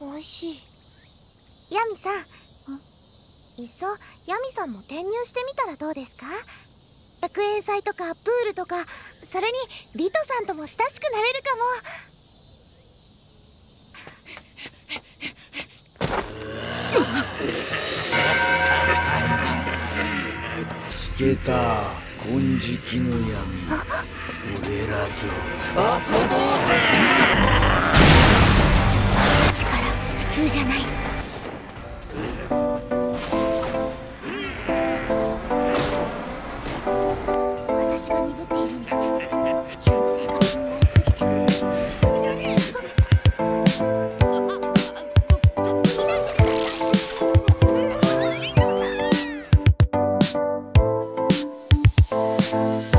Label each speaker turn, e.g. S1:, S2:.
S1: 怪しい。ヤミさん。いっそヤミさんも転入してみたらどうですか？学園祭とかプールとかそれにリトさんとも親しくなれるかも。
S2: つけた金色の闇。俺らと遊ぼうぜ
S1: じゃない。私が鈍っているんだ。のにすぎて。